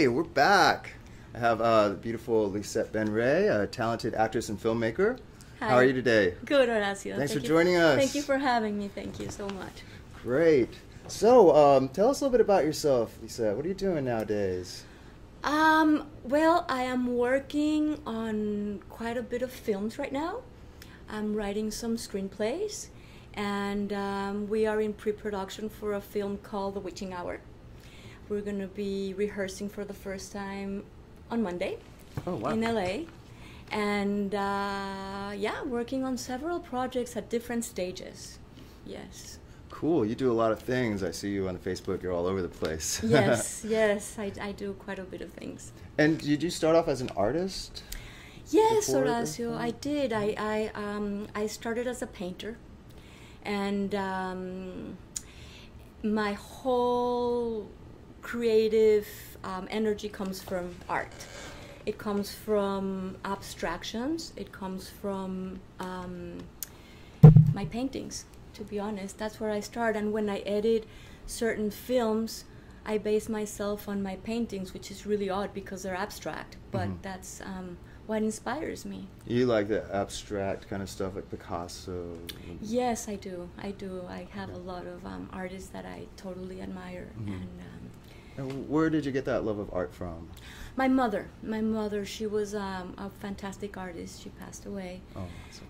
Hey, we're back. I have uh, the beautiful Lizet Benrey, a talented actress and filmmaker. Hi. How are you today? Good, Horacio. Thanks Thank for joining us. Thank you for having me. Thank you so much. Great. So, um, tell us a little bit about yourself, Lisette. What are you doing nowadays? Um, well, I am working on quite a bit of films right now. I'm writing some screenplays, and um, we are in pre-production for a film called The Witching Hour. We're going to be rehearsing for the first time on Monday Oh, wow. in LA, and uh, yeah, working on several projects at different stages. Yes. Cool. You do a lot of things. I see you on Facebook. You're all over the place. yes, yes, I, I do quite a bit of things. and did you start off as an artist? Yes, Horacio. I did. I I um I started as a painter, and um, my whole creative um, energy comes from art. It comes from abstractions. It comes from um, my paintings. To be honest, that's where I start. And when I edit certain films, I base myself on my paintings, which is really odd because they're abstract. But Mhm. that's um, what inspires me. You like the abstract kind of stuff like Picasso? Yes, I do. I do. I have a lot of um, artists that I totally admire. Mhm. And um, And where did you get that love of art from? my mother, my mother, she was um, a fantastic artist. She passed away, Oh,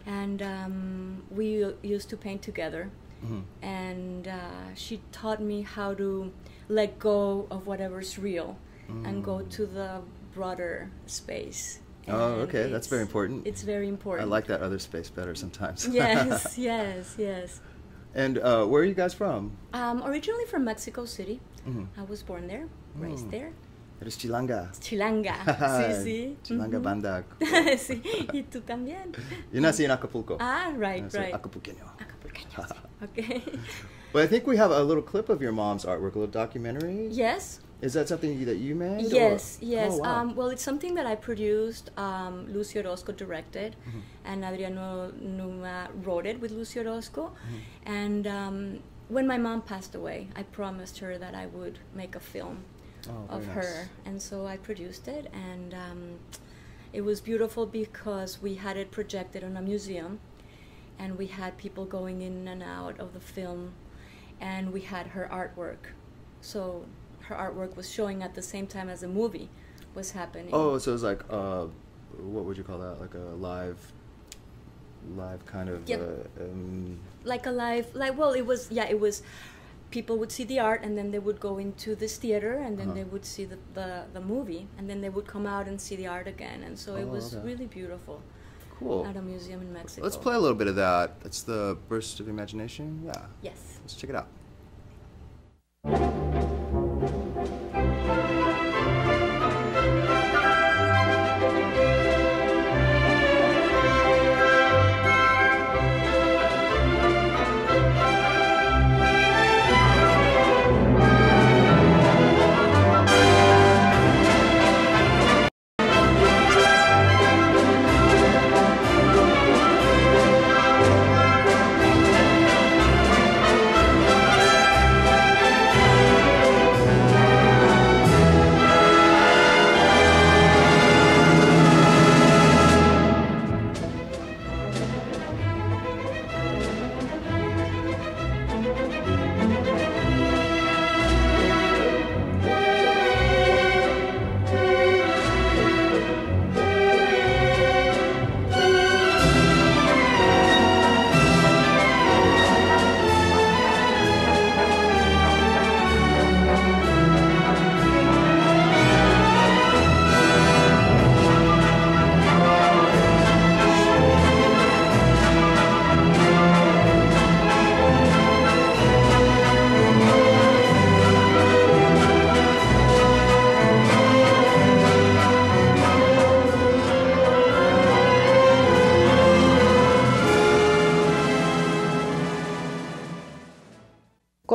and um, we used to paint together. Mhm. And uh, she taught me how to let go of whatever's real and go Mm. to the broader space. Oh, okay. That's very important. It's very important. I like that other space better sometimes. yes, yes, yes. And uh, where are you guys from? Um, originally from Mexico City. Mhm. I was born there, raised Mm. there. Eres chilanga. Chilanga. sí, sí. Chilanga Ujú. banda. sí, y tú también. Yo nací en Acapulco. Ah, right, Uh, soy right. Acapulqueño. Acapulqueño. Okay. But I think we have a little clip of your mom's artwork, a little documentary. yes, Is that something that you made? or- yes, yes. Oh, wow. um, well, it's something that I produced. Um, Lucio Orozco directed, Mhm. and Adriano Numa wrote it with Lucio Orozco. Mhm. And um, when my mom passed away, I promised her that I would make a film Oh, of her, nice. and so I produced it, and um, it was beautiful because we had it projected in a museum, and we had people going in and out of the film, and we had her artwork, so her artwork was showing at the same time as the movie was happening. Oh, so it was like, uh, what would you call that? Like a live, live kind of. Yep. Uh, um, like a live, like well, it was yeah, it was. People would see the art, and then they would go into this theater, and then Uh-huh. they would see the, the, the movie, and then they would come out and see the art again, and so it Oh, was okay. really beautiful. cool. at a museum in Mexico. Let's play a little bit of that. It's the burst of imagination. Yeah. Yes. Let's check it out.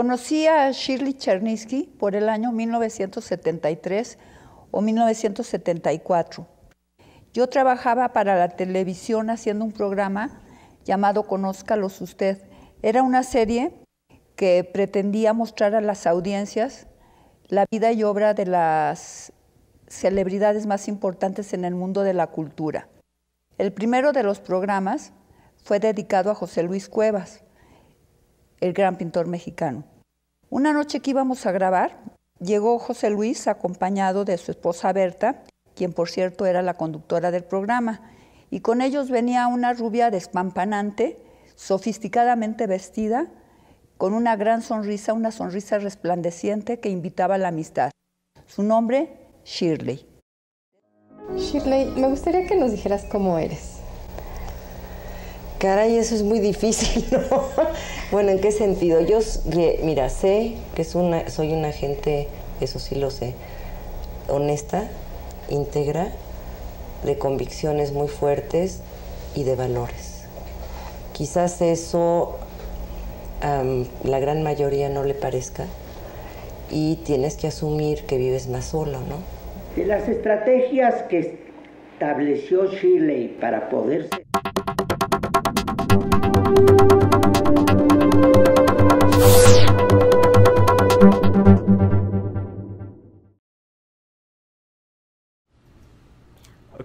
Conocí a Shirley Chernisky por el año 1973 o 1974. Yo trabajaba para la televisión haciendo un programa llamado Conózcalos usted. Era una serie que pretendía mostrar a las audiencias la vida y obra de las celebridades más importantes en el mundo de la cultura. El primero de los programas fue dedicado a José Luis Cuevas, el gran pintor mexicano. Una noche que íbamos a grabar, llegó José Luis acompañado de su esposa Berta, quien por cierto era la conductora del programa, y con ellos venía una rubia despampanante, sofisticadamente vestida, con una gran sonrisa, una sonrisa resplandeciente que invitaba a la amistad. Su nombre, Shirley. Shirley, me gustaría que nos dijeras cómo eres. Caray, eso es muy difícil, ¿no? bueno, ¿en qué sentido? Yo, mira, sé que es una, soy una gente, eso sí lo sé, honesta, íntegra, de convicciones muy fuertes y de valores. Quizás eso la gran mayoría no le parezca y tienes que asumir que vives más solo, ¿no? De las estrategias que estableció Shirley para poderse...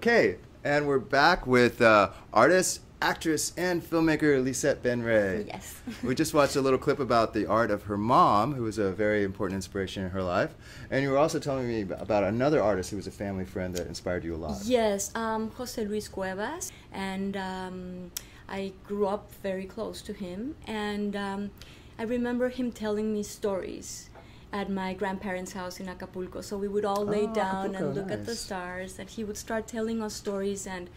Okay, and we're back with uh, artist, actress, and filmmaker Lizet Benrey. Yes. we just watched a little clip about the art of her mom, who was a very important inspiration in her life. And you were also telling me about another artist who was a family friend that inspired you a lot. Yes, um, Jose Luis Cuevas. And um, I grew up very close to him. And um, I remember him telling me stories at my grandparents' house in Acapulco. So we would all lay Oh, down Acapulco, and look at the stars, and he would start telling us stories, and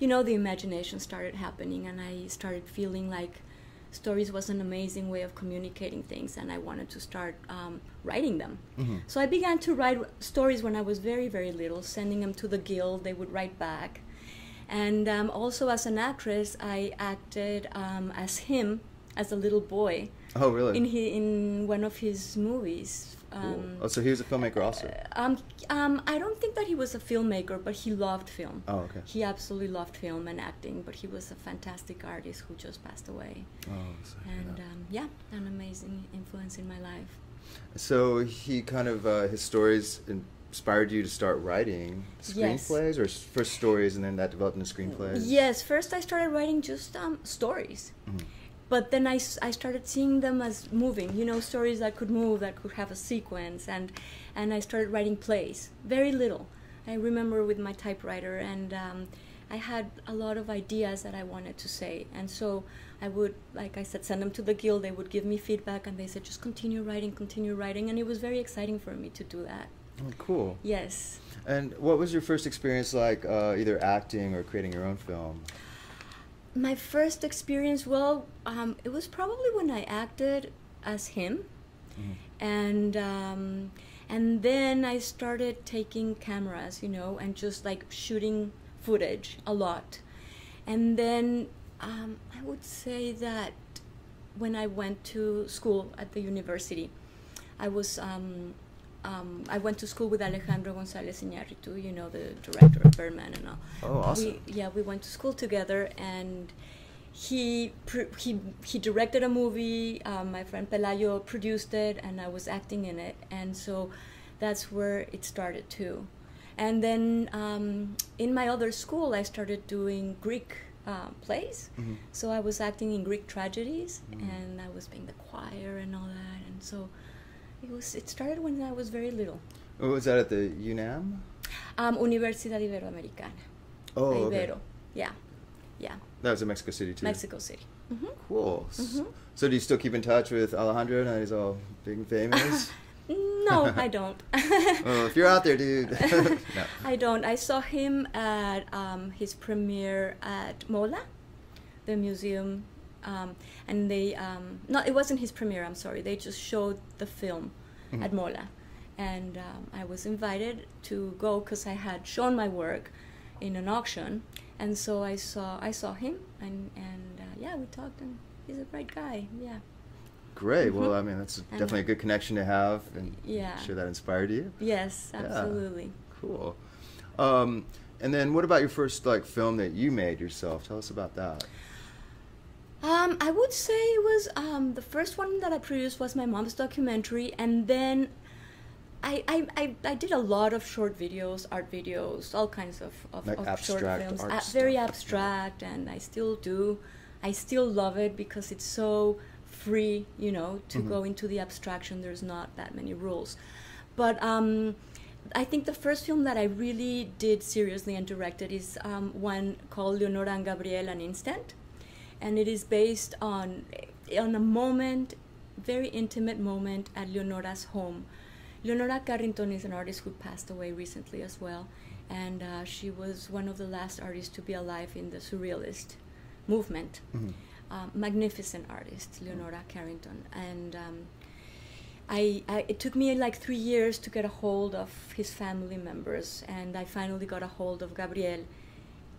you know, the imagination started happening, and I started feeling like stories was an amazing way of communicating things, and I wanted to start um, writing them. So I began to write stories when I was very, very little, sending them to the guild. They would write back. And um, also, as an actress, I acted um, as him as a little boy Oh, really? in he, in one of his movies. Um, oh, so he was a filmmaker also. um, um, I don't think that he was a filmmaker, but he loved film. Oh, okay. He absolutely loved film and acting, but he was a fantastic artist who just passed away. Oh, sorry And um, yeah, an amazing influence in my life. So he kind of uh, his stories inspired you to start writing Yes. screenplays, or first stories, and then that developed into screenplays. Yes, first I started writing just um, stories. Mhm. But then I, I started seeing them as moving, you know, stories that could move, that could have a sequence, and, and I started writing plays. Very little. I remember with my typewriter, and um, I had a lot of ideas that I wanted to say. And so I would, like I said, send them to the guild. They would give me feedback, and they said, just continue writing, continue writing. And it was very exciting for me to do that. Oh, cool. Yes. And what was your first experience like, uh, either acting or creating your own film? My first experience, well, um, it was probably when I acted as him, and um, and then I started taking cameras, you know, and just like shooting footage a lot, and then um, I would say that when I went to school at the university, I was um, um, I went to school with Alejandro González Iñárritu, you know, the director of Birdman and all. Oh, awesome. We, yeah, we went to school together, and he pr- he he directed a movie. Um, my friend Pelayo produced it, and I was acting in it, and so that's where it started too. And then um, in my other school, I started doing Greek uh, plays. Mhm. So I was acting in Greek tragedies, and I was being the choir and all that, and so it was. It started when I was very little. Oh, was that at the UNAM? Um, Universidad Iberoamericana. Oh, okay. Ibero. Yeah, yeah. That was in Mexico City too. Mexico City. hmm Cool. S- Mhm. So do you still keep in touch with Alejandro now he's all big and famous? No, I don't. well, if you're out there, dude. no. I don't. I saw him at um, his premiere at Mola, the museum, um, and they um, no, it wasn't his premiere. I'm sorry. They just showed the film Mhm. at Mola, and um, I was invited to go because I had shown my work in an auction, and so I saw I saw him, and and uh, yeah, we talked, and he's a great guy. Yeah. Great. Well, Mhm. I mean, that's And- definitely a good connection to have, and Yeah. sure that inspired you. Yes, Yeah. absolutely. Cool. Um, and then, what about your first like film that you made yourself? Tell us about that. Um, I would say it was um, the first one that I produced was my mom's documentary, and then I, I, I, I did a lot of short videos, art videos, all kinds of, of, Like of short films. art Uh, very abstract, and I still do. I still love it because it's so free, you know, to Mm-hmm. go into the abstraction. There's not that many rules. But um, I think the first film that I really did seriously and directed is um, one called Leonora and Gabriel An Instant. And it is based on, on a moment, very intimate moment at Leonora's home. Leonora Carrington is an artist who passed away recently as well. And uh, she was one of the last artists to be alive in the surrealist movement. Uh, magnificent artist, Leonora Carrington. And um, I, I, it took me like three years to get a hold of his family members, and I finally got a hold of Gabriel,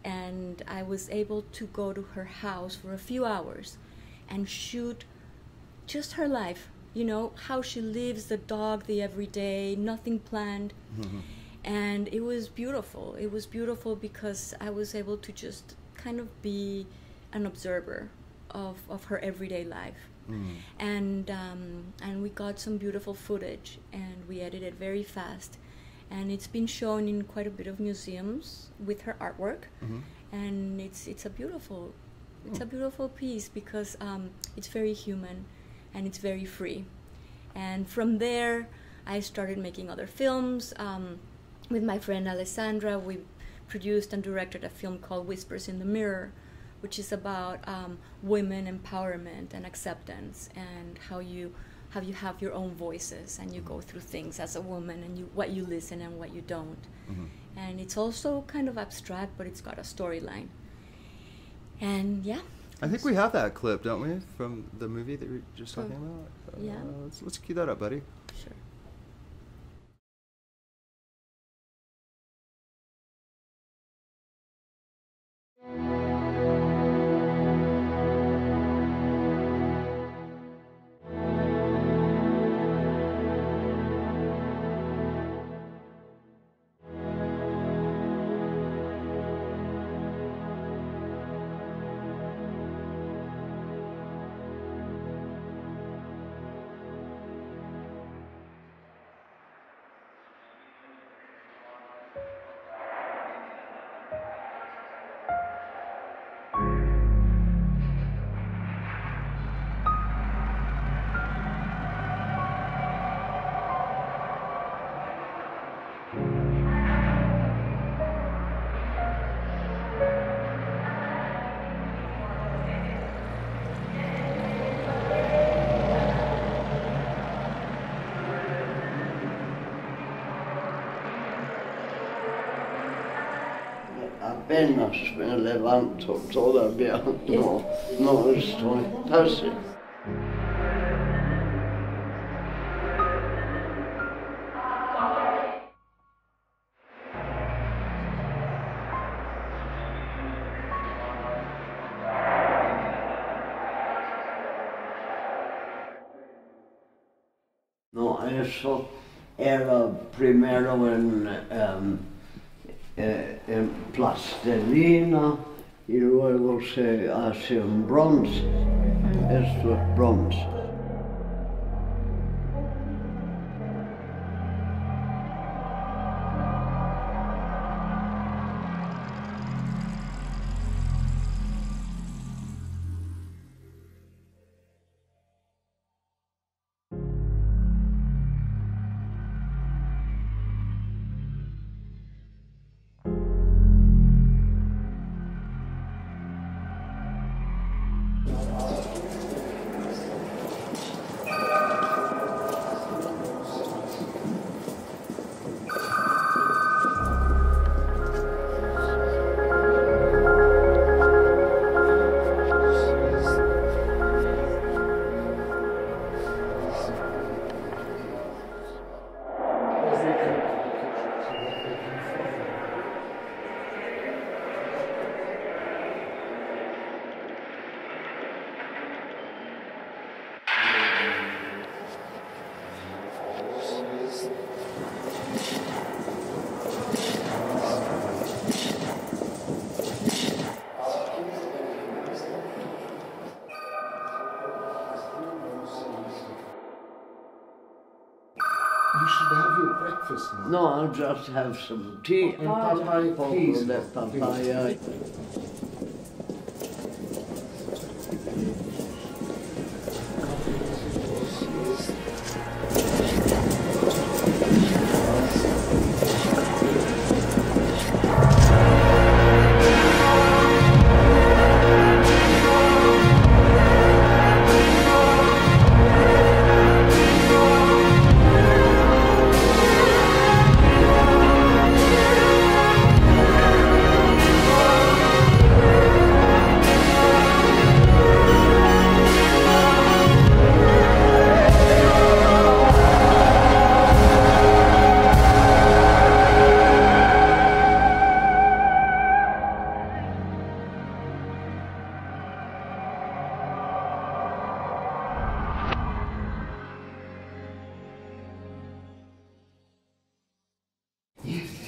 and I was able to go to her house for a few hours, and shoot just her life. You know how she lives, the dog, the everyday, nothing planned, and it was beautiful. It was beautiful because I was able to just kind of be an observer of, of her everyday life and um, and we got some beautiful footage and we edited very fast and it's been shown in quite a bit of museums with her artwork. And it's it's a beautiful it's a beautiful piece because um, it's very human and it's very free. And from there I started making other films um, with my friend Alessandra. We produced and directed a film called Whispers in the Mirror which is about um, women empowerment and acceptance and how you how you have your own voices and you go through things as a woman and you what you listen and what you don't and it's also kind of abstract but it's got a storyline and yeah I think we have that clip, don't we, from the movie that we were just talking about? yeah. Uh, let's, let's cue that up, buddy. Apenas me levanto todavía, no, no estoy así. No, eso era primero en, se bronze is bronce. Esto No, I'll just have some tea. And papaya, please. papaya.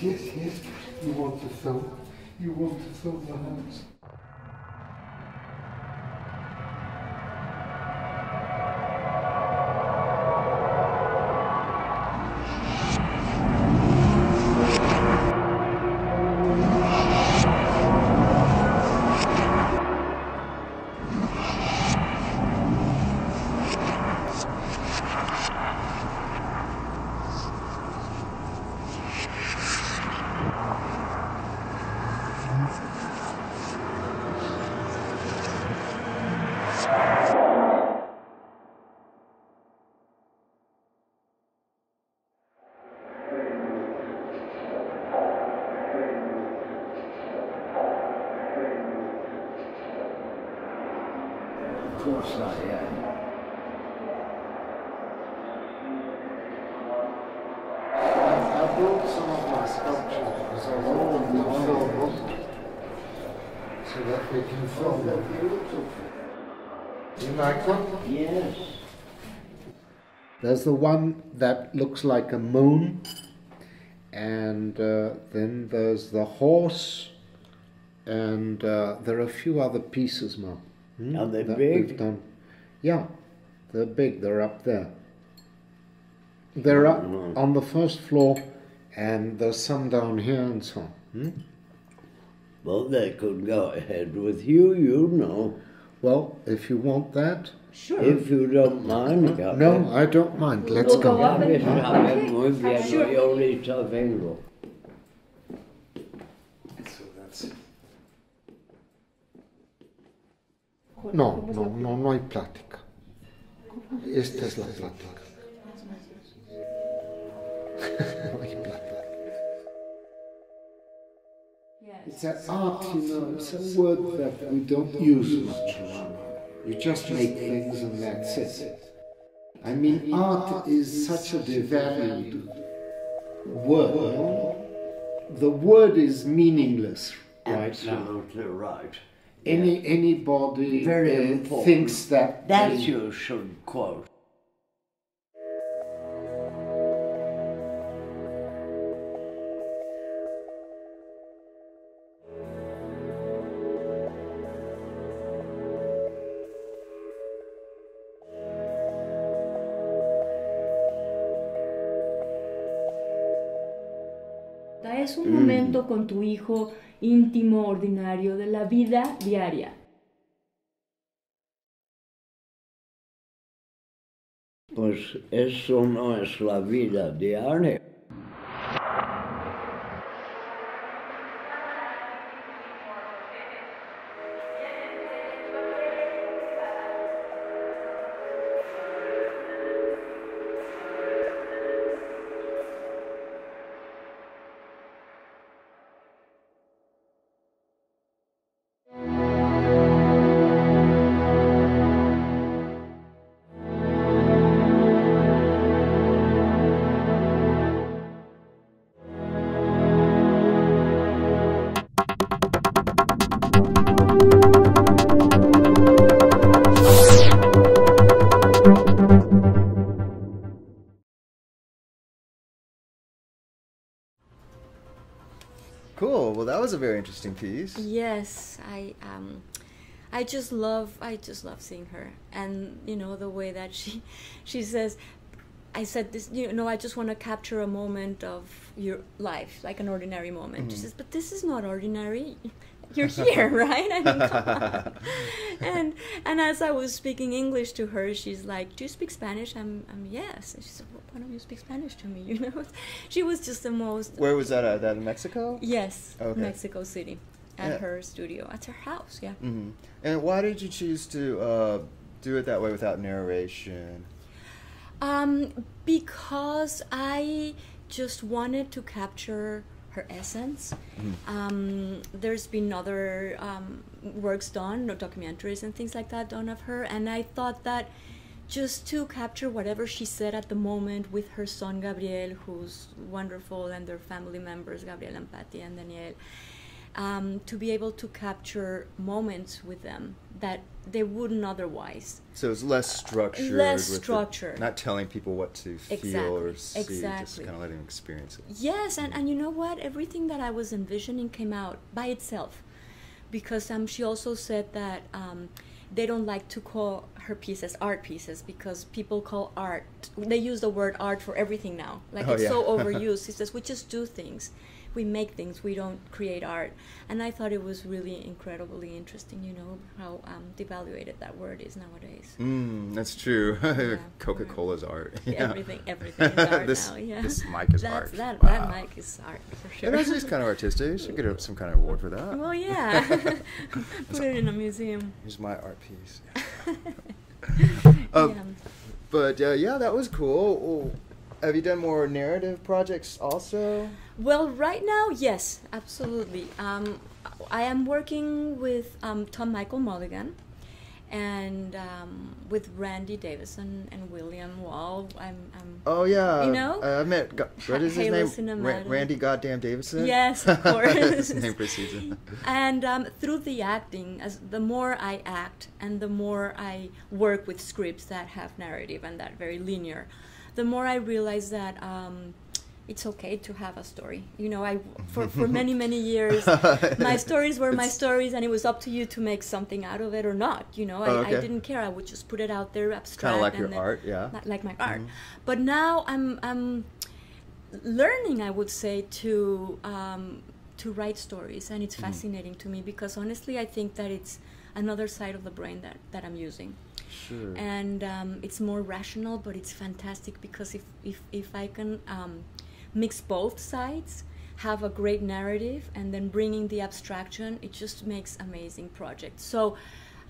Yes, yes. You want to film? You want to film the house? There's the one that looks like a moon, and uh, then there's the horse, and uh, there are a few other pieces, Mum. hmm, Are they big? we've done. Yeah, they're big. They're up there. They're up on the first floor, and there's some down here and so on. hmm? Well, they could go ahead with you, you know. Well, if you want that. Sure. If you don't mind, Gabriel. No, I don't mind. Let's We'll go go. up and- Sabe muy bien, Sure. yo ahorita vengo. So that's. No, no, no, no hay plática. Esta es la plática. It's an art, you know, it's a word that we don't use much around. You just make things and that's it. I mean, art is such a devalued word. The word is meaningless right now. Absolutely right. Any anybody Very uh, thinks that That you should quote. Con tu hijo íntimo, ordinario, de la vida diaria. Pues eso no es la vida diaria. Well, that was a very interesting piece. Yes, I um, I just love I just love seeing her, and you know the way that she she says. I said this, you know, I just want to capture a moment of your life, like an ordinary moment. She Mhm. says, but this is not ordinary. You're here, right? I mean, and and as I was speaking English to her, she's like, "Do you speak Spanish?" I'm, I'm yes. And she said, well, "Why don't you speak Spanish to me?" You know, she was just the most. Where was that at? That in Mexico? Yes, Okay. Mexico City, at Yeah. her studio, at her house. Yeah. hmm And why did you choose to uh, do it that way without narration? Um, because I just wanted to capture her essence. Um, there's been other um, works done, or documentaries and things like that done of her, and I thought that just to capture whatever she said at the moment with her son Gabriel, who's wonderful, and their family members, Gabriel and Patty and Daniel, um, to be able to capture moments with them that they wouldn't otherwise. So it's less structured. less with the- structure. not telling people what to feel or Exactly, see, just kind of letting them experience it. Yes, and, and you know what? Everything that I was envisioning came out by itself. Because um, she also said that um, they don't like to call her pieces art pieces because people call art, they use the word art for everything now. Like Oh, it's yeah. so overused. She says, we just do things. We make things, we don't create art. And I thought it was really incredibly interesting, you know, how um, devaluated that word is nowadays. Mm, that's true. Yeah, Coca Cola's art. Yeah. Everything, everything is art this, now. Yeah, This mic is That's, art. That Wow. that mic is art for sure. Yeah, that's just kind of artistic. You should get some kind of award for that. Well, yeah. Put it in a museum. Here's my art piece. Um, But uh, yeah, that was cool. Oh, Have you done more narrative projects also? Well, right now, yes, absolutely. Um, I am working with um, Tom Michael Mulligan and um, with Randy Davison and William Wall. I'm, I'm Oh yeah. You know? Uh, I met. What is his Halo name? Ra- Cinematic. Randy Goddamn Davison. Yes, of course. his name precedes it. and um, through the acting, as the more I act and the more I work with scripts that have narrative and that very linear, the more I realize that um, it's okay to have a story. You know, I for for many many years, my stories were my stories, and it was up to you to make something out of it or not. You know, I, Oh, I didn't care. I would just put it out there, abstract. Kind of like and your then- art, yeah. li- like my art. Mhm. But now I'm I'm learning, I would say, to um, to write stories, and it's Mhm. fascinating to me because honestly, I think that it's another side of the brain that, that I'm using, Sure. and um, it's more rational, but it's fantastic because if if if I can um, mix both sides. Have a great narrative and then bringing the abstraction, it just makes amazing projects. So,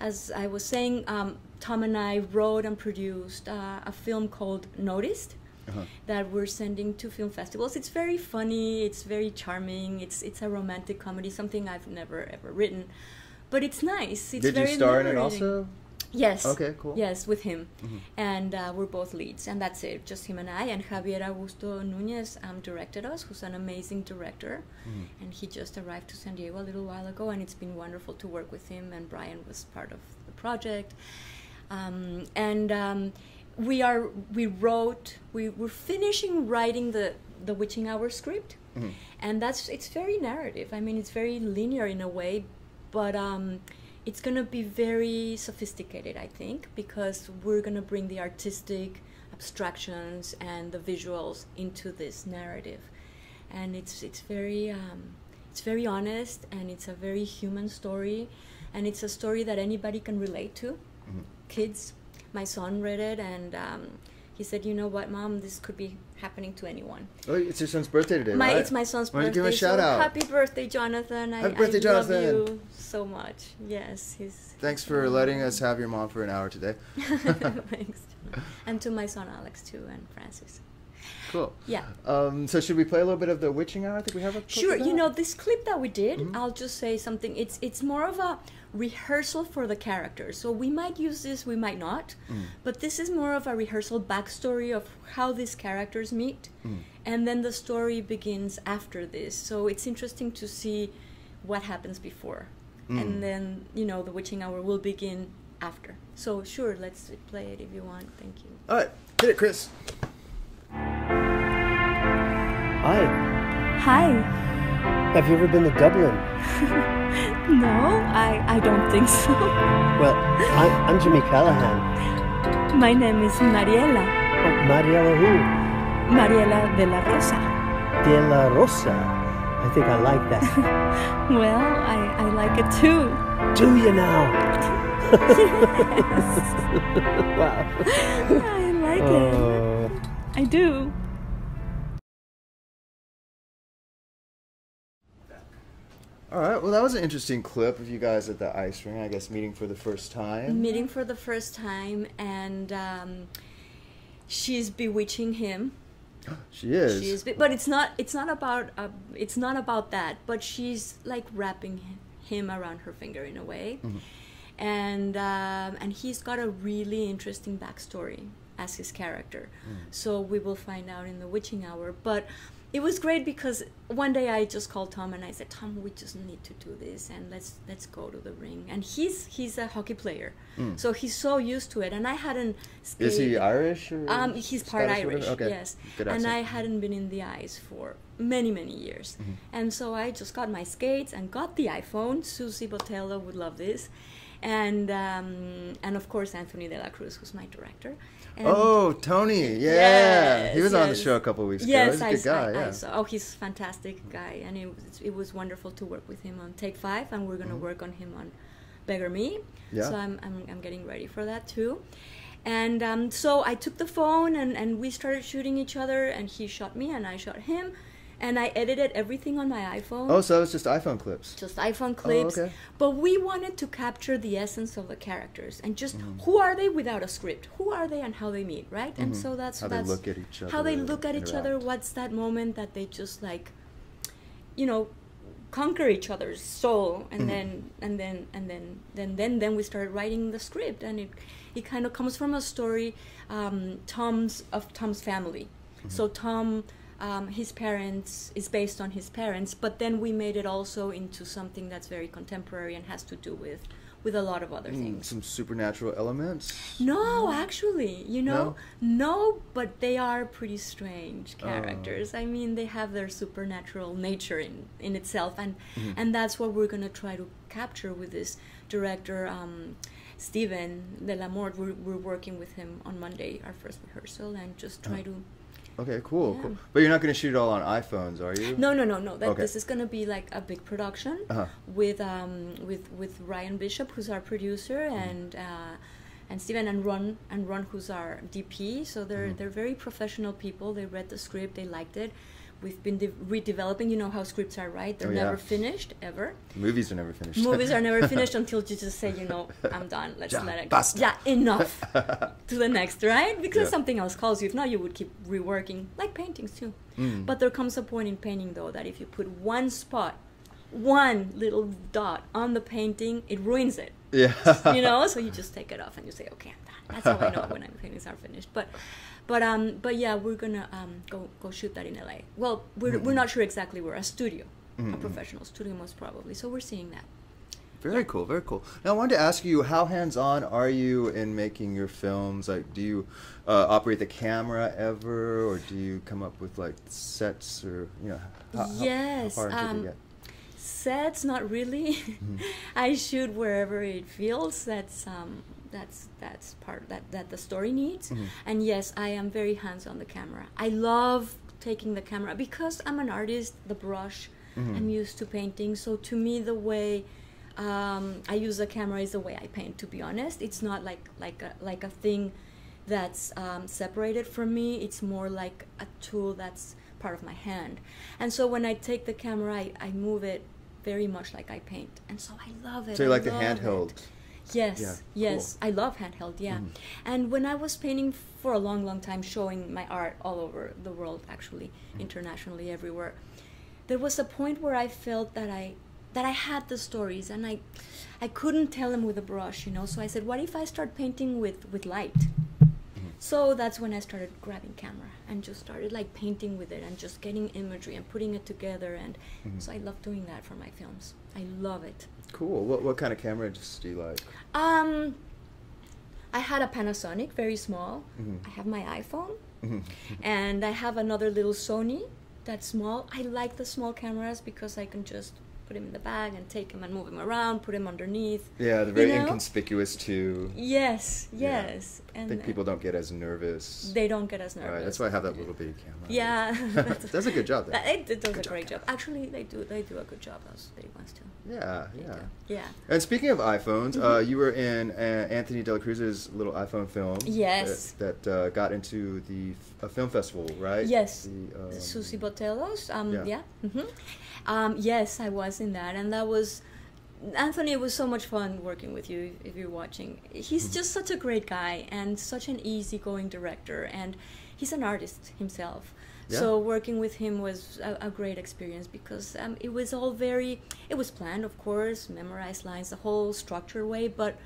as I was saying, um, Tom and I wrote and produced uh, a film called Noticed Uh-huh. that we're sending to film festivals. It's very funny, it's very charming, it's it's a romantic comedy, something I've never ever written. But it's nice. It's Did you very star in it also? Yes. Okay, cool. Yes, with him. Mhm. And uh, we're both leads, and that's it, just him and I. And Javier Augusto Nunez um, directed us, who's an amazing director. Mhm. And he just arrived to San Diego a little while ago, and it's been wonderful to work with him. And Brian was part of the project. Um, and um, we are we wrote we were finishing writing the the Witching Hour script, Mhm. and that's it's very narrative. I mean, it's very linear in a way, but um, it's gonna be very sophisticated, I think, because we're gonna bring the artistic abstractions and the visuals into this narrative, and it's it's very um, it's very honest and it's a very human story, and it's a story that anybody can relate to, Mhm. kids. My son read it and. Um, he said, "You know what, Mom? This could be happening to anyone." Oh, it's your son's birthday today, My, right? It's my son's Why birthday. give him a shout so out? Happy birthday, Jonathan. I, Happy birthday, I Jonathan. love you so much. Yes, he's. Thanks for so letting us have your mom for an hour today. Thanks. And to my son Alex too, and Francis. Cool. Yeah. Um, so should we play a little bit of the witching hour? I think we have a Sure. You know this clip that we did. Mhm. I'll just say something. It's it's more of a rehearsal for the characters. So we might use this, we might not. Mm. But this is more of a rehearsal backstory of how these characters meet, Mm. and then the story begins after this. So it's interesting to see what happens before, Mm. and then you know the witching hour will begin after. So sure, let's play it if you want. Thank you. All right, hit it, Chris. Hi. Hi. Have you ever been to Dublin? No, I I don't think so. Well, I'm, I'm Jimmy Callahan. My name is Mariela. Oh, Mariela who? Mariela de la Rosa. De la Rosa. I think I like that. Well, I, I like it too. Do you now? yes. wow. I like Oh. it. I do. All right. Well, that was an interesting clip of you guys at the ice ring. I guess meeting for the first time. Meeting for the first time, and um, she's bewitching him. She is. She is, be- but it's not. It's not about. Uh, it's not about that. But she's like wrapping hi- him around her finger in a way, Mhm. and um, and he's got a really interesting backstory as his character. Mm. So we will find out in the witching hour. But it was great because one day I just called Tom and I said, Tom, we just need to do this and let's let's go to the ring. And he's he's a hockey player, Mm. so he's so used to it. And I hadn't. Is he Irish or Um, he's part Scottish Irish. Okay. Yes, Good and I hadn't been in the ice for many many years, Mhm. and so I just got my skates and got the iPhone. Susie Botello would love this, and um, and of course Anthony De La Cruz, who's my director. And oh, Tony. Yeah. he Yes, was on the show a couple of weeks ago. Yes, He's a I, good s- guy. I- I saw- oh, he's a fantastic guy, and it was, it was wonderful to work with him on Take Five, and we're gonna Mhm. work on him on Beggar Me. Yeah. So I'm, I'm, I'm getting ready for that too. And um, so I took the phone and, and we started shooting each other, and he shot me and I shot him, and I edited everything on my iPhone. Oh, so it's just iPhone clips. Just iPhone clips. okay. But we wanted to capture the essence of the characters and just Mhm. who are they without a script? Who are they and how they meet, right? And Mhm. so that's How they look at each other. How they look at each other. What's that moment that they just like, you know, conquer each other's soul, and Mhm. then and then and then then then then we started writing the script, and it it kind of comes from a story, um, Tom's of Tom's family. So Tom. Um, his parents is based on his parents, but then we made it also into something that's very contemporary and has to do with with a lot of other Mm, things. Some supernatural elements. No, actually, you know, no? but they are pretty strange Oh. characters. I mean, they have their supernatural nature in, in itself, and Mhm. and that's what we're gonna try to capture with this director, um, Steven De La Morte. We're, we're working with him on Monday, our first rehearsal, and just try Oh. to. Okay, cool, Yeah. cool. But you're not going to shoot it all on iPhones, are you? No, no, no, no. That Okay. this is gonna be like a big production Uh-huh. with um with with Ryan Bishop, who's our producer, Mm-hmm. and uh, and Steven and Ron and Ron, who's our DP. So they're Mhm. they're very professional people. They read the script, they liked it. We've been de- redeveloping. You know how scripts are, right? They're Oh, yeah. never finished ever. Movies are never finished. Movies are never finished until you just say, you know, I'm done. Let's Ya, let it basta. Yeah, enough. to the next, right? Because Yeah. something else calls you. If not, you would keep reworking, like paintings too. Mm. But there comes a point in painting, though, that if you put one spot, one little dot on the painting, it ruins it. Yeah. you know, so you just take it off and you say, "Okay, I'm done." That's how I know when my paintings are finished. But, but um, but yeah, we're gonna um go go shoot that in LA. Well, we're we're Mhm. not sure exactly where. A studio, a Mhm. professional studio, most probably. So we're seeing that. Very cool, very cool. Now, I wanted to ask you, how hands-on are you in making your films? Like, do you uh, operate the camera ever, or do you come up with like sets, or you know, how, how- yes. how far um. Sets, not really. Mm-hmm. I shoot wherever it feels. That's um, that's that's part that that the story needs. Mhm. And yes, I am very hands on the camera. I love taking the camera because I'm an artist. The brush. Mhm. I'm used to painting. So to me, the way um, I use the camera is the way I paint. To be honest, it's not like like a, like a thing that's um, separated from me. It's more like a tool that's part of my hand. And so when I take the camera, I, I move it very much like I paint. And so I love it. So you I like the handheld? it. Yes, Yeah, yes. I love handheld, yeah. Mhm. And when I was painting for a long, long time, showing my art all over the world, actually, Mm-hmm. internationally, everywhere, there was a point where I felt that I that I had the stories and I I couldn't tell them with a brush, you know. So I said, what if I start painting with with light? Mm-hmm. So that's when I started grabbing camera and just started like painting with it and just getting imagery and putting it together and Mhm. so I love doing that for my films. I love it. Cool. What what kind of camera do you like? Um I had a Panasonic, very small. Mhm. I have my iPhone Mhm. and I have another little Sony that's small. I like the small cameras because I can just put him in the bag and take him and move him around, put him underneath. Yeah, they're very you know? inconspicuous too. Yes, Yeah. yes. I think people don't get as nervous. they don't get as nervous. Right, that's why I have that little baby camera. Yeah, Does a good job there. It, it does a great job. Actually, they do they do a good job. Those big ones too. Yeah, yeah. Yeah. And speaking of iPhones, uh, Mhm. you were in uh, Anthony De La Cruz's little iPhone film. Yes. That, that uh, got into the film festival, right? Yes. The, um, Susie Botelos. Um, yeah. yeah. hmm Um, yes, I was in that, and that was Anthony. It was so much fun working with you. If you're watching, he's Mhm. just such a great guy and such an easygoing director, and he's an artist himself. Yeah. So working with him was a, a great experience because um, it was all very. It was planned, of course, memorized lines, the whole structure way, but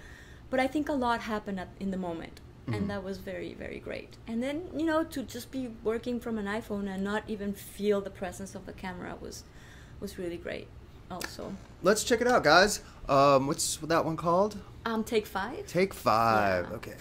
but I think a lot happened at, in the moment. Mhm. And that was very, very great. And then, you know, to just be working from an iPhone and not even feel the presence of the camera was was really great also. Let's check it out, guys. Um, what's that one called? Um, take five. Take five. Okay.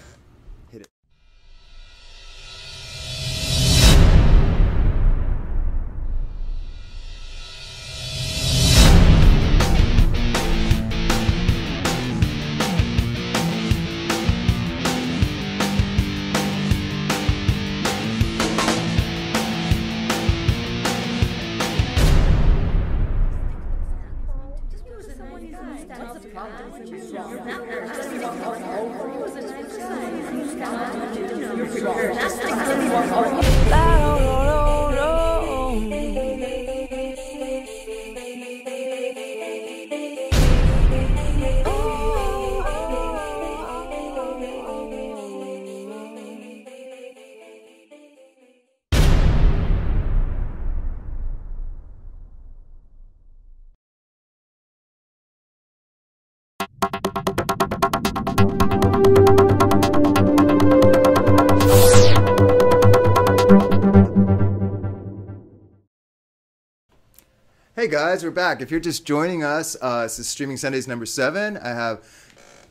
Guys, we're back. If you're just joining us, uh, this is Streaming Sundays number seven. I have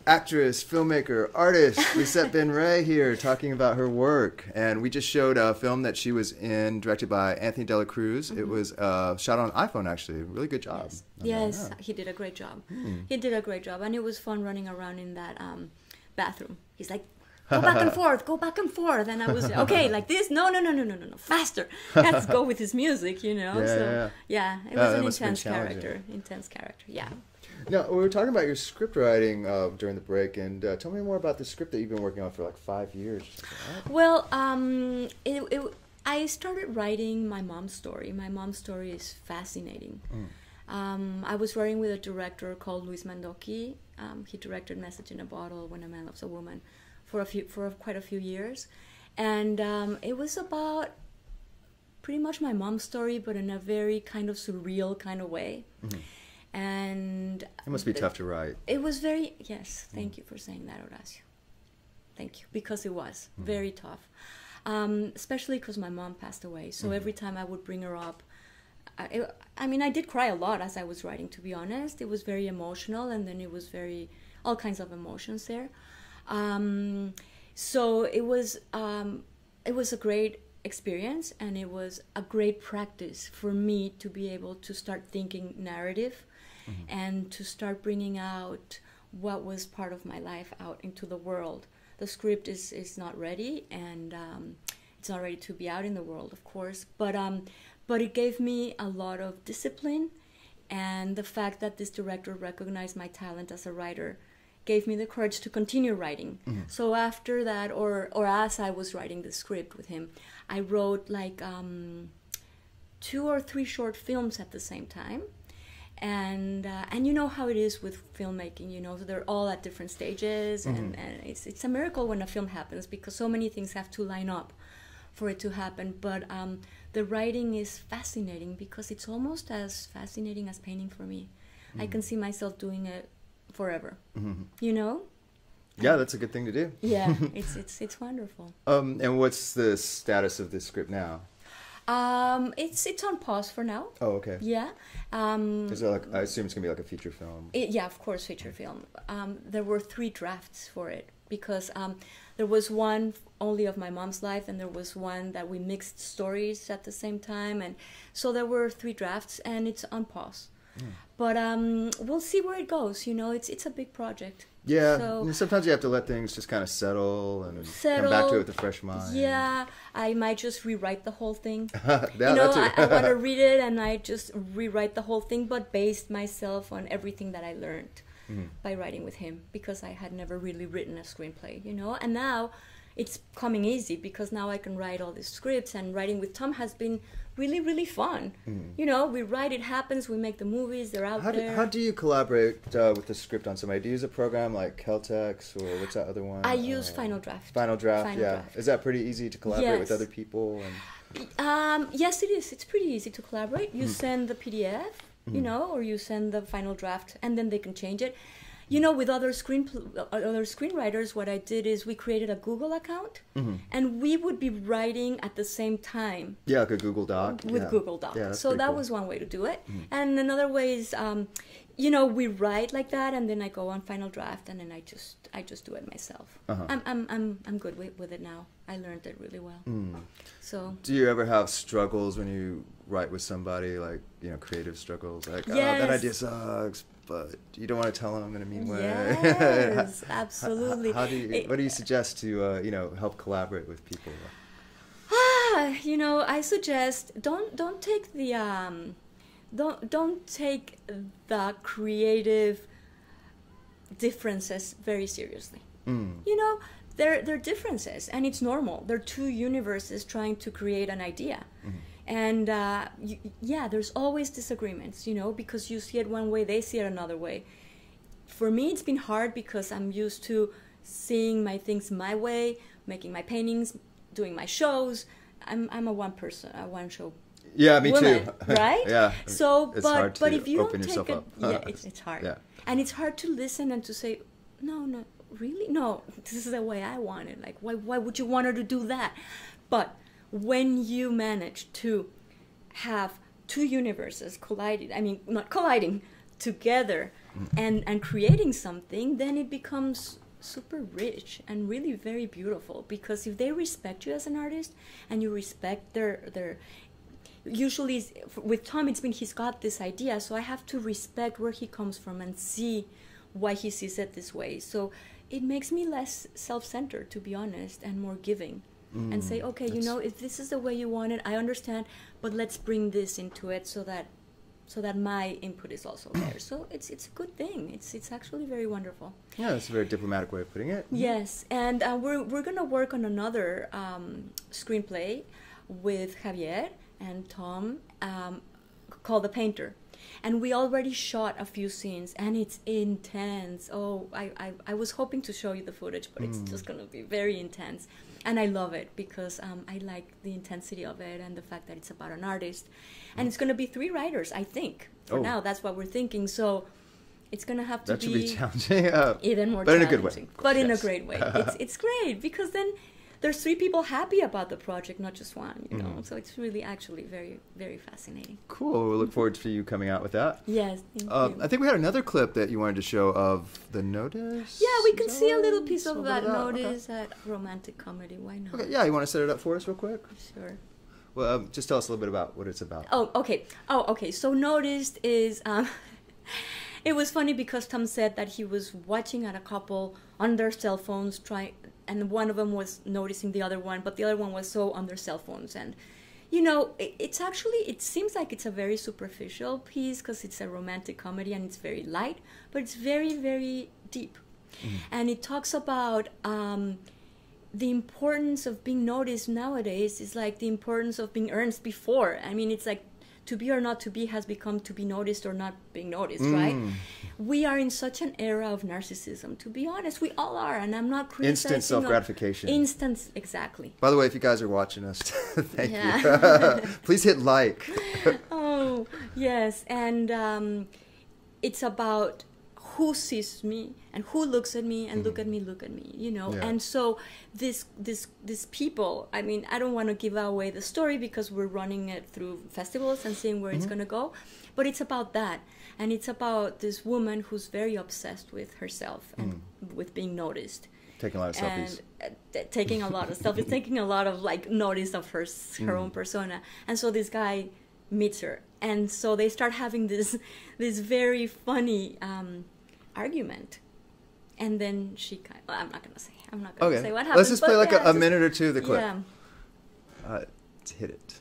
actress, filmmaker, artist Lizet Benrey here talking about her work. And we just showed a film that she was in, directed by Anthony De La Cruz. It Mhm. was uh, shot on iPhone, actually. Really good job. Yes, Yeah. he did a great job. Hmm. He did a great job, and it was fun running around in that um, bathroom. He's like, "Go back and forth, go back and forth," and I was okay, like this. No, no, no, no, no, no, no, faster. Let's go with his music, you know. Yeah, so yeah, yeah, it Oh, was an must have been intense character. Intense character. Yeah. Now, we were talking about your script writing uh, during the break, and uh, tell me more about the script that you've been working on for like five years. Well, um, it, it, I started writing my mom's story. My mom's story is fascinating. Mm. Um, I was writing with a director called Luis Mandoki. Um, he directed Message in a Bottle, When a Man Loves a Woman, for a few for quite a few years, and um, it was about pretty much my mom's story, but in a very kind of surreal kind of way. Mhm. And It must be tough to write. it was very yes. Thank you for saying that, Horacio. Thank you because it was Mhm. very tough, um, especially because my mom passed away. So Mhm. every time I would bring her up, I, I mean, I did cry a lot as I was writing. To be honest, it was very emotional, and then it was very all kinds of emotions there. Um, so it was um, it was a great experience, and it was a great practice for me to be able to start thinking narrative and to start bringing out what was part of my life out into the world. The script is, is not ready, and um, it's not ready to be out in the world, of course. But um, but it gave me a lot of discipline, and the fact that this director recognized my talent as a writer gave me the courage to continue writing. Mhm. So after that, or or as I was writing the script with him, I wrote like um, two or three short films at the same time and uh, and you know how it is with filmmaking you know they're all at different stages and, Mhm. and it's it's a miracle when a film happens because so many things have to line up for it to happen but um, the writing is fascinating because it's almost as fascinating as painting for me i Mhm. can see myself doing it forever Mhm. you know Yeah, that's a good thing to do. yeah it's it's it's wonderful Um, and what's the status of this script now? um, it's it's on pause for now Oh, okay. yeah um, Is it like I assume it's gonna be like a feature film. It, yeah, of course, feature film. Um, there were three drafts for it because um, there was one only of my mom's life, and there was one that we mixed stories at the same time, and so there were three drafts, and it's on pause. But um, we'll see where it goes. You know, it's it's a big project. Yeah, So- sometimes you have to let things just kind of settle and Settle. come back to it with a fresh mind. Yeah, I might just rewrite the whole thing. Yeah, you know, I. I want to read it and I just rewrite the whole thing, but based myself on everything that I learned Mhm. by writing with him because I had never really written a screenplay, you know. And now it's coming easy because now I can write all these scripts, and writing with Tom has been really, really fun. Mhm. You know, we write, it happens, we make the movies, they're out How do, there. how do you collaborate uh, with the script on somebody? Do you use a program like Celtx or what's that other one? I use Uh, Final Draft. Final Draft, Final yeah. Draft. Is that pretty easy to collaborate with other people? And Um, yes, it is. It's pretty easy to collaborate. You Mhm. send the PDF, you Mhm. know, or you send the final draft, and then they can change it. You know, with other screen uh, other screenwriters, what I did is we created a Google account, Mhm. and we would be writing at the same time yeah, like a Google Doc with yeah. Google Docs. Yeah, so that cool. was one way to do it. Mhm. And another way is, um, you know, we write like that, and then I go on final draft, and then I just I just do it myself. Uh-huh. I'm, I'm I'm I'm good with, with it now. I learned it really well. Mm. So Do you ever have struggles when you write with somebody, like you know, creative struggles? Like, oh, that idea sucks, but you don't want to tell them I'm in a mean way. Yes, How- absolutely. How, do you? What do you suggest to uh, you know help collaborate with people? Ah, you know, I suggest don't don't take the um, don't don't take the creative differences very seriously. Mm. You know, they're they're differences, and it's normal. They're two universes trying to create an idea. And uh, y yeah, there's always disagreements, you know, because you see it one way, they see it another way. For me, it's been hard because I'm used to seeing my things my way, making my paintings, doing my shows. I'm, I'm a one person, a one show. Yeah, me too. woman, right? Yeah, So, it's but but if you open don't take it, up. yeah, it's, it's hard. Yeah. And it's hard to listen and to say, no, no, really, no, this is the way I want it. Like, why, why would you want her to do that? But when you manage to have two universes colliding, I mean, not colliding, together mm. and, and creating something, then it becomes super rich and really very beautiful. Because if they respect you as an artist and you respect their their usually with Tom it's been he's got this idea so I have to respect where he comes from and see why he sees it this way. So it makes me less self-centered to be honest and more giving and say Mm, okay you know if this is the way you want it I understand but let's bring this into it so that so that my input is also there so it's it's a good thing it's it's actually very wonderful Yeah, that's a very diplomatic way of putting it. Yes, and uh, we're we're gonna work on another um, screenplay with Javier and Tom um, called The Painter, and we already shot a few scenes, and it's intense. Oh, I I, I was hoping to show you the footage, but it's Mm. just gonna be very intense, and I love it because um, I like the intensity of it and the fact that it's about an artist, and it's gonna be three writers, I think. For Oh. now, that's what we're thinking. So. It's gonna have to That should be, be challenging. Uh, even more but in a good way, challenging. But in a great way. It's it's great because then there's three people happy about the project, not just one. You know, Mhm. so it's really actually very very fascinating. Cool. We look forward to you coming out with that. Yes, Um, you. I think we had another clip that you wanted to show of the notice. Yeah, we can see a little piece of what that about- okay. notice at romantic comedy. Why not? Okay, yeah, you want to set it up for us real quick? Sure. Well, um, just tell us a little bit about what it's about. Oh, okay. Oh, okay. So noticed is um, it was funny because Tom said that he was watching at a couple on their cell phones, trying, and one of them was noticing the other one, but the other one was so on their cell phones, and you know, it, it's actually it seems like it's a very superficial piece because it's a romantic comedy and it's very light, but it's very very deep, and it talks about. Um, the importance of being noticed nowadays is like the importance of being earned before. I mean, it's like to be or not to be has become to be noticed or not being noticed, right? Mm. We are in such an era of narcissism. To be honest, we all are, and I'm not criticizing. Instant self-gratification. Instant, exactly. By the way, if you guys are watching us, thank you. Please hit like. oh yes, and um, it's about who sees me and who looks at me and look at me, look at me. You know, Yeah. and so this this these people. I mean, I don't want to give away the story because we're running it through festivals and seeing where it's Mhm. gonna go, but it's about that, and it's about this woman who's very obsessed with herself and with being noticed Taking a lot of selfies. and uh, taking a lot of selfies, taking a lot of like notice of her her Mm. own persona, and so this guy meets her, and so they start having this this very funny um, argument, and then she kind. Well, I'm not gonna say. I'm not gonna Okay. say what happens. Let's just play but like yeah, a, a just- minute or two of the clip. Yeah. Uh, let's hit it.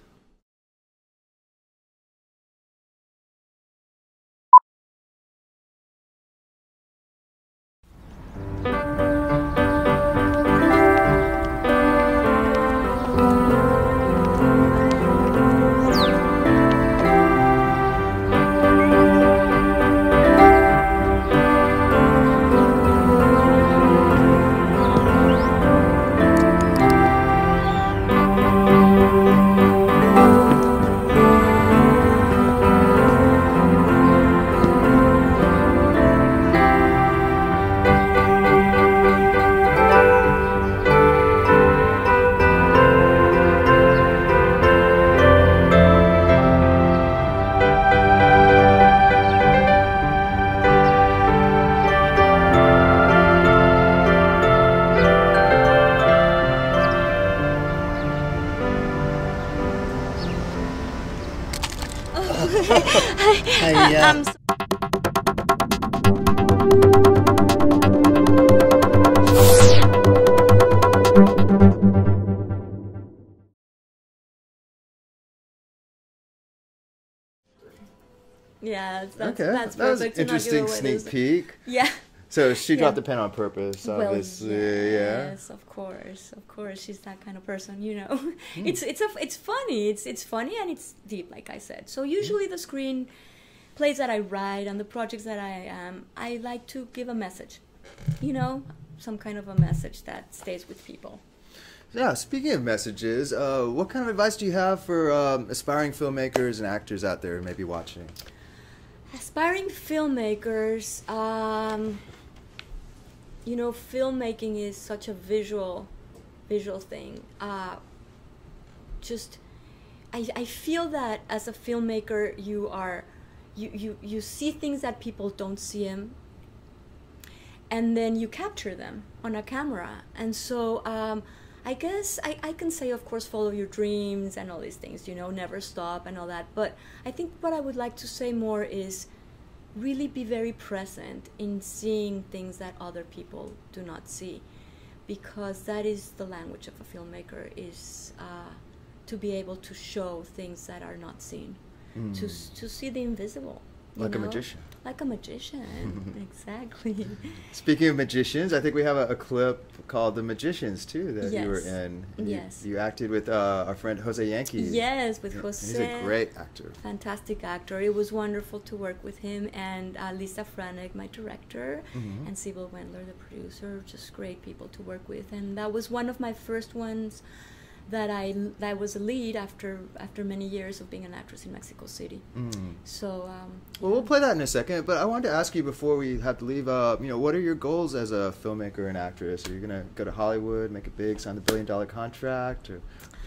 Yeah, that's, okay, that's that was perfect. to not give interesting sneak peek. Yeah. So she Yeah. dropped the pen on purpose, Well, obviously. yeah. yes, of course, of course. She's that kind of person, you know. Hmm. It's it's a it's funny. It's it's funny and it's deep, like I said. So usually the screen plays that I write and the projects that I um I like to give a message, you know, some kind of a message that stays with people. Yeah, speaking of messages, uh, what kind of advice do you have for um, aspiring filmmakers and actors out there maybe watching? Aspiring filmmakers um, you know filmmaking is such a visual visual thing. Uh, just I, I feel that as a filmmaker you are you, you, you see things that people don't see them and then you capture them on a camera. And so um, i guess I, I can say of course follow your dreams and all these things you know never stop and all that. But i think what i would like to say more is really be very present in seeing things that other people do not see. Because that is the language of a filmmaker is uh, to be able to show things that are not seen. To, to see the invisible Like a magician. Like a magician exactly Speaking of magicians, I think we have a, a clip called "The Magicians" too that you were in. You, Yes. You acted with uh, our friend Jose Yankee. Yes, with Jose. He's a great actor. Fantastic actor. It was wonderful to work with him and uh, Lisa Franek, my director, Mhm. and Sybil Wendler, the producer. Just great people to work with, and that was one of my first ones that I that was a lead after after many years of being an actress in Mexico City. Mm. So um, Well, we'll play that in a second, but I wanted to ask you before we have to leave. Uh, you know, what are your goals as a filmmaker and actress? Are you gonna go to Hollywood, make it big, sign the billion dollar contract, or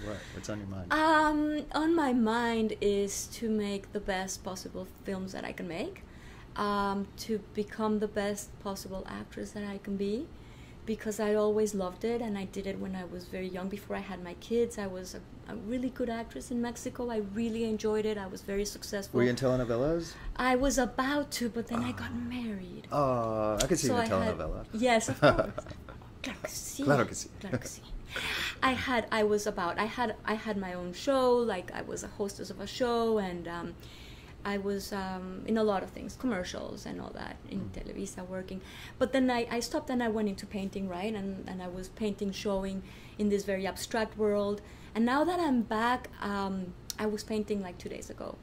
what? What's on your mind? Um, on my mind is to make the best possible films that I can make, um, to become the best possible actress that I can be, because I always loved it and I did it when I was very young. Before I had my kids, I was a, a really good actress in Mexico. I really enjoyed it. I was very successful. Were you in telenovelas? I was about to, but then I got married. Oh, I could see So you in a I had- telenovela. yes, of course. Claro que sí. Claro que sí. Claro que sí. I had I was about I had I had my own show like I was a hostess of a show and um, I was um, in a lot of things commercials and all that in Televisa working. But then I, I stopped and I went into painting right? And, and I was painting showing in this very abstract world. And now that I'm back um, I was painting like two days ago.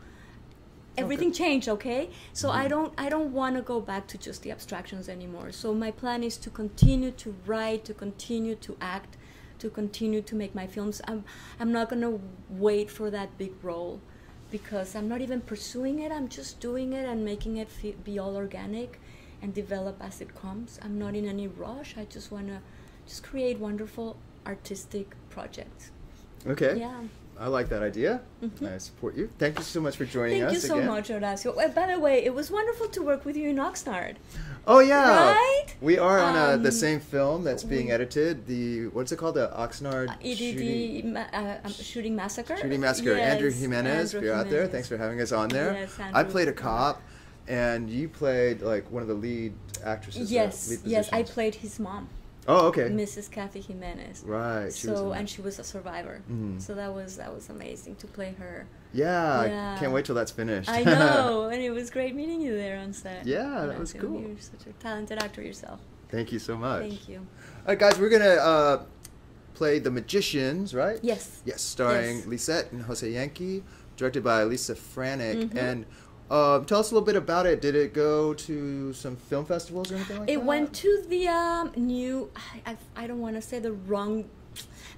Everything changed okay? So i don't i don't want to go back to just the abstractions anymore. So my plan is to continue to write to continue to act to continue to make my films. I'm i'm not going to wait for that big role because i'm not even pursuing it i'm just doing it and making it fe- be all organic and develop as it comes. I'm not in any rush i just want to just create wonderful artistic projects. Okay. yeah I like that idea. I support you. Thank you so much for joining Mm-hmm. Thank us you so again. much, Horacio. Uh, by the way, it was wonderful to work with you in Oxnard. Oh yeah, Right? We are on uh, the Um, same film that's being edited. The what's it called? The Oxnard EDD shooting, ma- uh, um, shooting massacre. shooting massacre. Andrew Jimenez, Andrew you're out there. Thanks for having us on there. Yes, I played a cop, and you played like one of the lead actresses. uh, Yes, lead yes, I played his mom, Oh, okay. Mrs. Kathy Jimenez. Right. So and she was a survivor. Mhm. So that was that was amazing to play her. Yeah, Yeah. I can't wait till that's finished. I know, and it was great meeting you there on set. Yeah, that was cool. You're such a talented actor yourself. Thank you so much. Thank you. All right, guys, we're gonna uh, play The Magicians, right? Yes. Yes, starring Yes. Lizet and Jose Yankee, directed by Lisa Franick. Mhm. And um, tell us a little bit about it. Did it go to some film festivals or anything like It that? It went to the um, new. I, I, I don't want to say the wrong.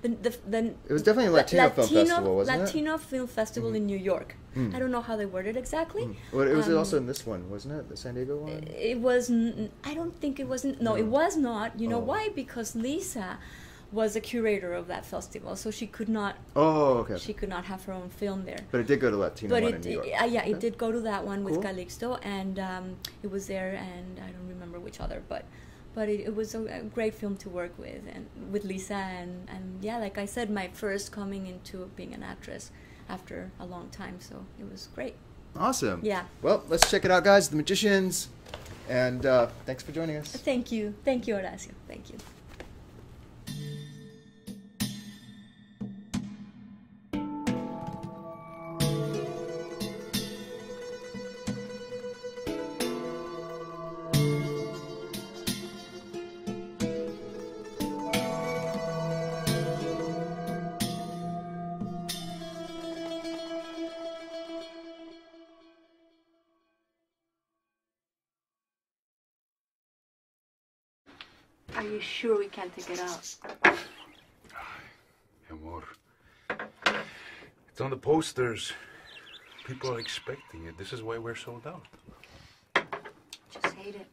The, the, the, It was definitely a Latino film festival, wasn't it? Latino Film Festival in New York. Mm. I don't know how they worded exactly. Well, it was Um, also in this one, wasn't it? The San Diego one? It was. n- I don't think it wasn't. No, it was not. You know Oh. why? Because Lisa was a curator of that festival, so she could not. Oh, okay. She could not have her own film there. But it did go to Latino but one it, in New York. uh, yeah, it did go to that one with Cool. Calixto, and um, it was there, and I don't remember which other, but but it, it was a, a great film to work with, and with Lisa, and and yeah, like I said, my first coming into being an actress after a long time, so it was great. Awesome. Yeah. Well, let's check it out, guys. The Magicians. And uh, thanks for joining us. Thank you, thank you, Horacio, thank you. Thank you. Are you sure we can't take it out? Amor. It's on the posters. People are expecting it. This is why we're sold out. Just hate it.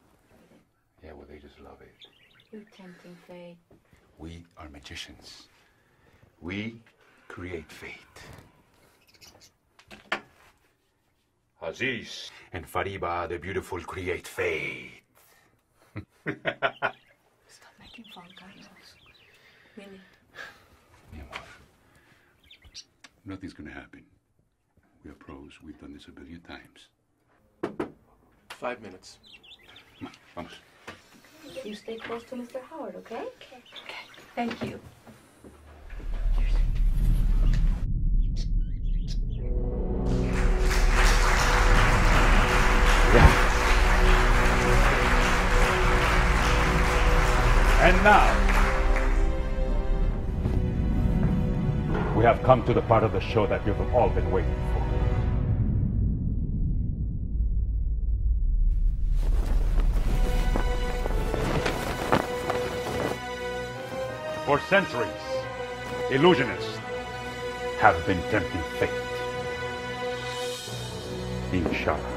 Yeah, well, they just love it. You're tempting fate. We are magicians. We create fate. Aziz and Fariba, the beautiful, create fate. Stop making Carlos. Really? Mi amor, nothing's gonna happen. We are pros. We've done this a billion times. Five minutes. Come on, vamos. You stay close to Mr. Howard, okay? Okay. Thank you. And now, we have come to the part of the show that you've all been waiting for. For centuries, illusionists have been tempting fate. Inshallah.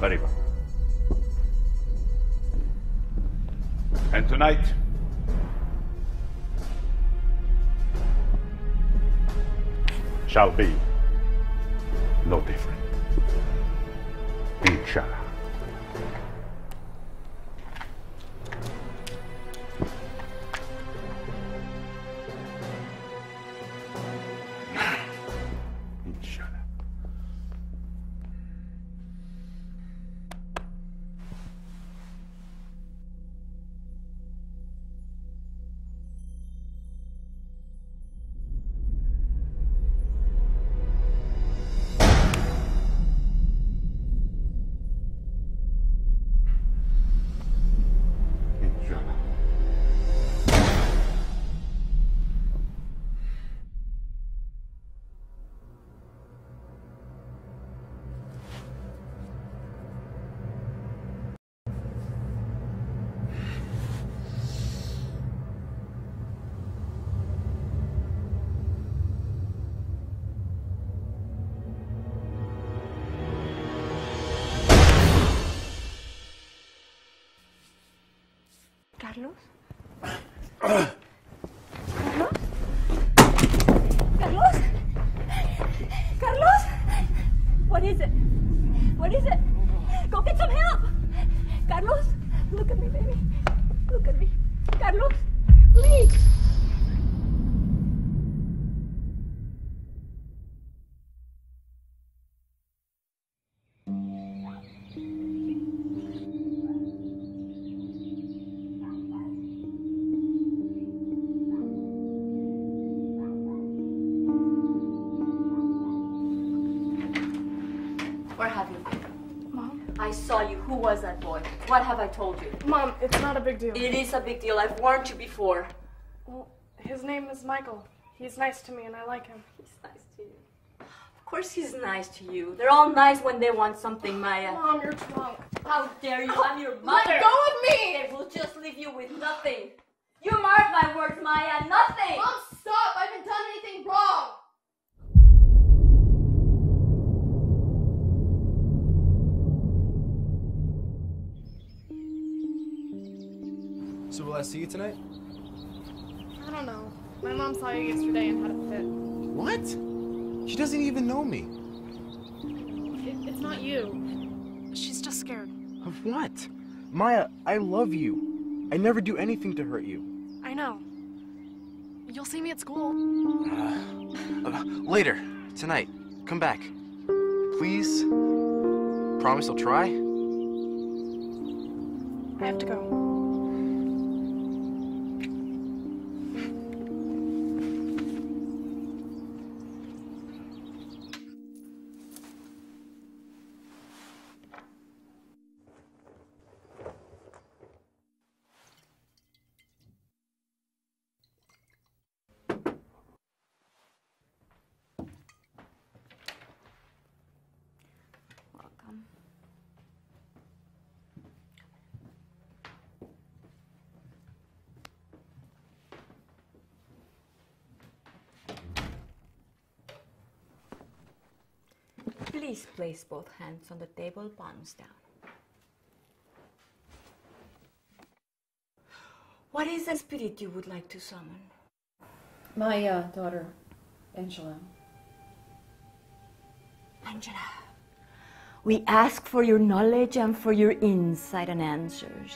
Very well. And tonight, shall be no different. Inshallah. Carlos? was that boy? What have I told you? Mom, it's not a big deal. It is a big deal. I've warned you before. Well, his name is Michael. He's nice to me and I like him. He's nice to you. Of course he's nice to you. They're all nice when they want something, Maya. Mom, you're drunk. How dare you? I'm your Let mother. go of me! They will just leave you with nothing. You mark my words, Maya. Nothing. Mom, stop! I haven't done anything wrong! I see you tonight? I don't know. My mom saw you yesterday and had a fit. What? She doesn't even know me. It, it's not you. She's just scared. Of what? Maya, I love you. I never do anything to hurt you. I know. You'll see me at school. Uh, later, tonight. Come back. Please? Promise I'll try? I have to go. Place both hands on the table, palms down. What is the spirit you would like to summon? My uh, daughter, Angela. Angela, we ask for your knowledge and for your insight and answers.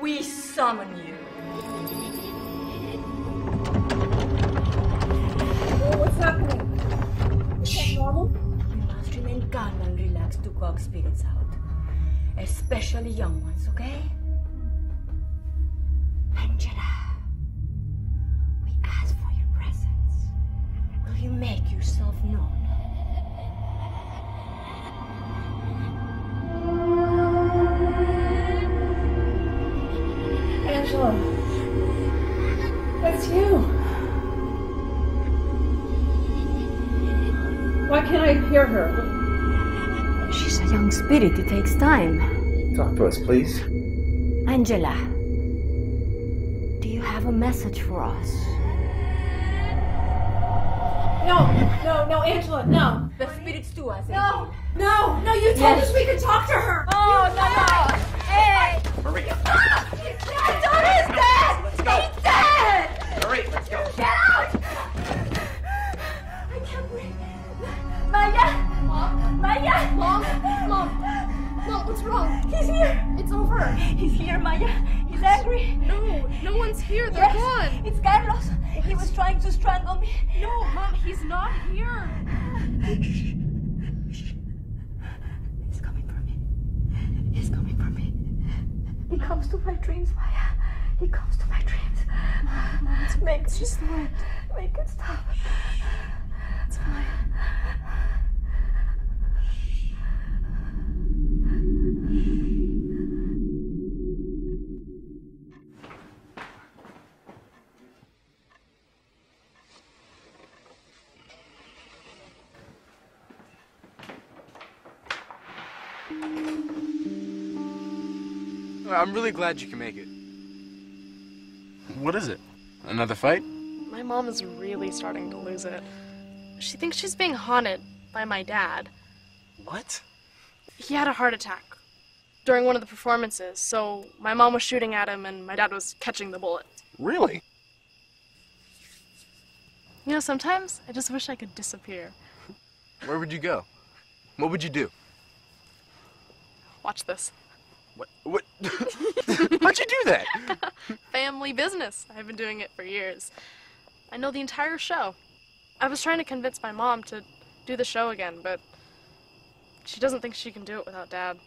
We summon you. what's happening? Remain calm and relaxed to cog spirits out, especially young ones, okay? Angela, we ask for your presence. Will you make yourself known? A young. It takes time. Talk to us, please. Angela, do you have a message for us? No, no, no, Angela, no. The spirits do us. No, no, no, you told Yes. us we could talk to her. Oh, no, no. Hey! Maria! My daughter's dead! Let's go! He's dead! Hurry, let's go! Get out! I can't breathe. Maya! Mom? Maya! Mom? Mom? Mom, what's wrong? He's here! It's over. He's here, Maya. He's angry. No, no one's here. They're Yes, gone. It's Carlos. He was trying to strangle me. No, Mom, he's not here. He's coming for me. He's coming for me. He comes to my dreams, Maya. He comes to my dreams. Make it Just look. Make it stop. It's fine. I'm really glad you can make it. What is it? Another fight? My mom is really starting to lose it. She thinks she's being haunted by my dad. What? He had a heart attack. during one of the performances. So my mom was shooting at him and my dad was catching the bullet. Really? You know, sometimes I just wish I could disappear. Where would you go? What would you do? Watch this. What? What? How'd you do that? Family business. I've been doing it for years. I know the entire show. I was trying to convince my mom to do the show again, but she doesn't think she can do it without dad.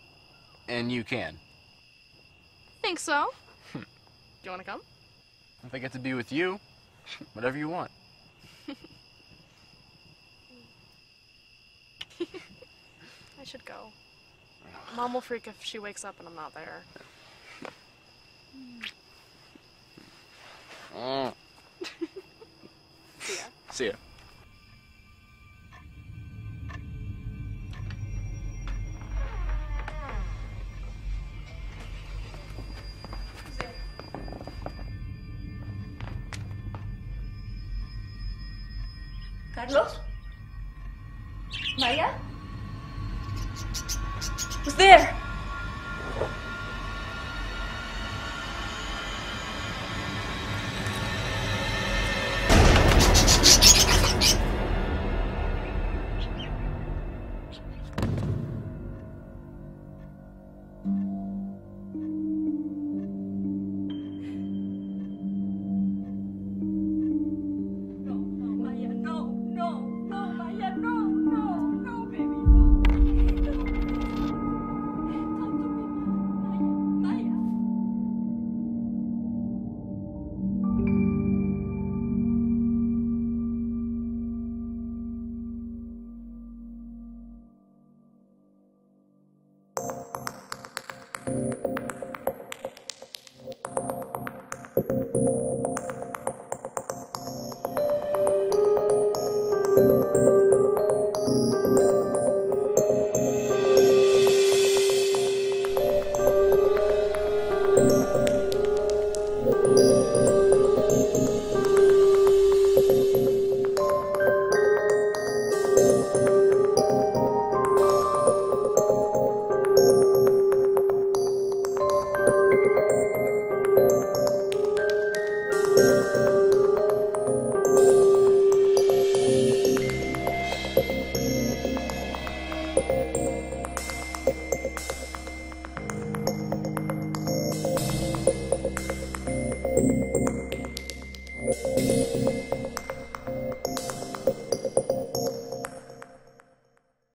And you can. Think so? do you want to come? If I get to be with you, whatever you want. I should go. Mom will freak if she wakes up and I'm not there. Mm. See ya. See ya. Carlos? Maya? Who's there?